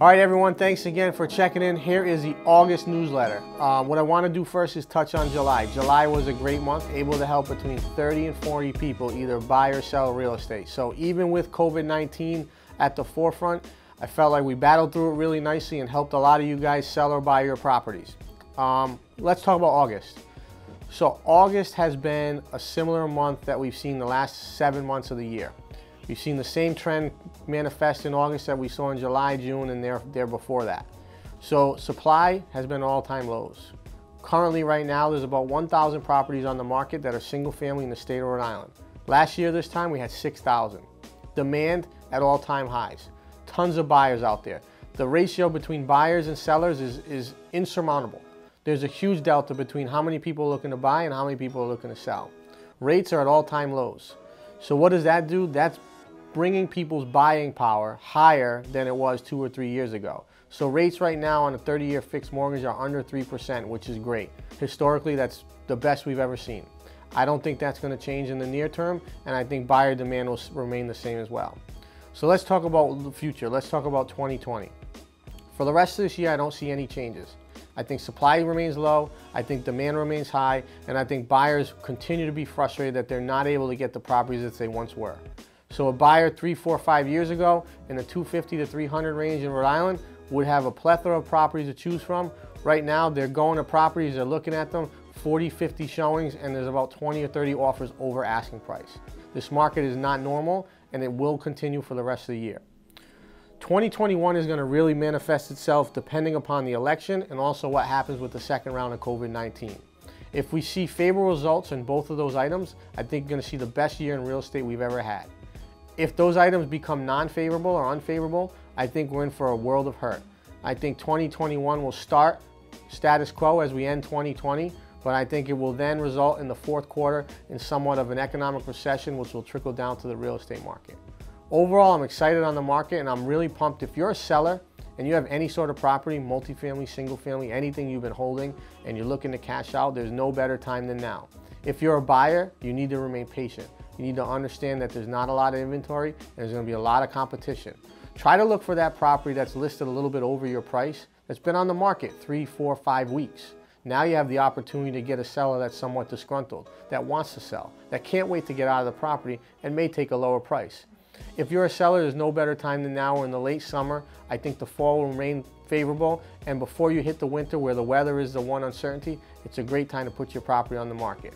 All right, everyone, thanks again for checking in. Here is the August newsletter. Um, what I want to do first is touch on July. July was a great month, able to help between 30 and 40 people either buy or sell real estate. So even with COVID-19 at the forefront, I felt like we battled through it really nicely and helped a lot of you guys sell or buy your properties. Um, let's talk about August. So August has been a similar month that we've seen the last seven months of the year. We've seen the same trend manifest in August that we saw in July, June, and there, there before that. So supply has been all-time lows. Currently, right now, there's about 1,000 properties on the market that are single family in the state of Rhode Island. Last year, this time, we had 6,000. Demand at all-time highs. Tons of buyers out there. The ratio between buyers and sellers is, is insurmountable. There's a huge delta between how many people are looking to buy and how many people are looking to sell. Rates are at all-time lows. So what does that do? That's bringing people's buying power higher than it was two or three years ago. So rates right now on a 30-year fixed mortgage are under 3%, which is great. Historically, that's the best we've ever seen. I don't think that's going to change in the near term, and I think buyer demand will remain the same as well. So let's talk about the future. Let's talk about 2020. For the rest of this year, I don't see any changes. I think supply remains low, I think demand remains high, and I think buyers continue to be frustrated that they're not able to get the properties that they once were. So a buyer three, four, five years ago in the 250 to 300 range in Rhode Island would have a plethora of properties to choose from. Right now, they're going to properties, they're looking at them, 40, 50 showings, and there's about 20 or 30 offers over asking price. This market is not normal, and it will continue for the rest of the year. 2021 is going to really manifest itself depending upon the election and also what happens with the second round of COVID-19. If we see favorable results in both of those items, I think you're going to see the best year in real estate we've ever had. If those items become non-favorable or unfavorable, I think we're in for a world of hurt. I think 2021 will start status quo as we end 2020, but I think it will then result in the fourth quarter in somewhat of an economic recession, which will trickle down to the real estate market. Overall, I'm excited on the market and I'm really pumped. If you're a seller and you have any sort of property, multifamily, single family, anything you've been holding and you're looking to cash out, there's no better time than now. If you're a buyer, you need to remain patient. You need to understand that there's not a lot of inventory and there's gonna be a lot of competition. Try to look for that property that's listed a little bit over your price that's been on the market three, four, five weeks. Now you have the opportunity to get a seller that's somewhat disgruntled, that wants to sell, that can't wait to get out of the property and may take a lower price. If you're a seller, there's no better time than now or in the late summer. I think the fall will remain favorable. And before you hit the winter where the weather is the one uncertainty, it's a great time to put your property on the market.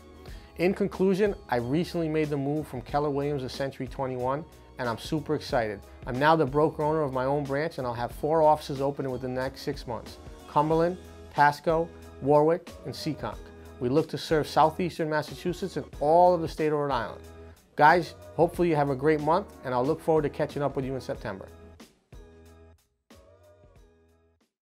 In conclusion, I recently made the move from Keller Williams to Century 21 and I'm super excited. I'm now the broker owner of my own branch and I'll have four offices open within the next six months. Cumberland, Pascoag, Warwick, and Seekonk. We look to serve southeastern Massachusetts and all of the state of Rhode Island. Guys, hopefully you have a great month, and I'll look forward to catching up with you in September.